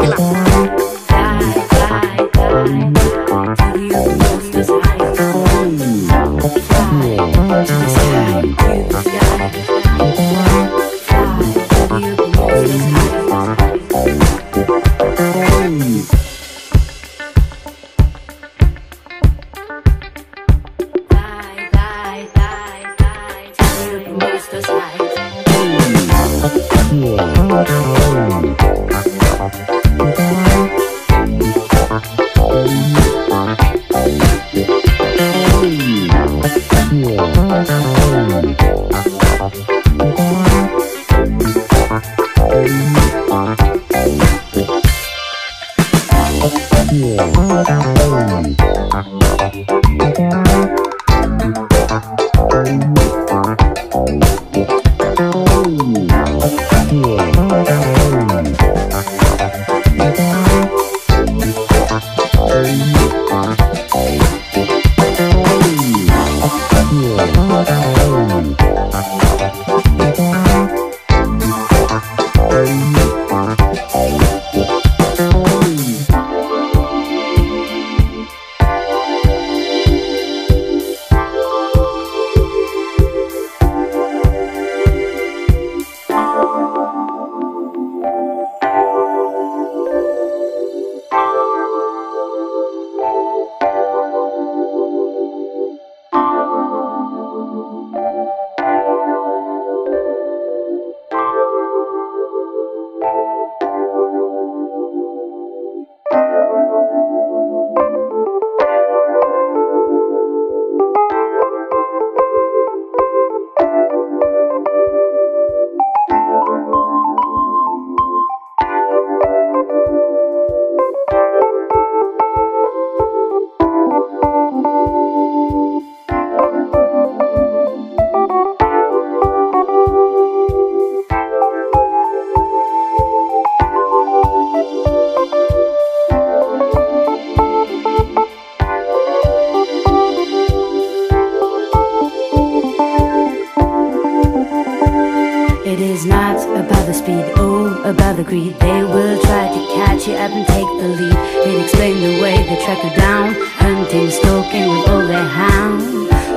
Relax. Oh, They will try to catch you up and take the lead. It explain the way they track you down Hunting, stalking with all their hounds,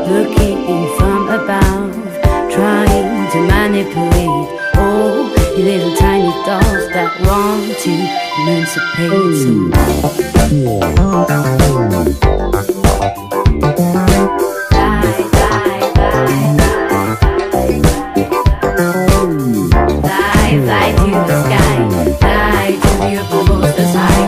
Looking in from above Trying to manipulate All oh, your little tiny dolls that want to emancipate mm. someone. variables that high.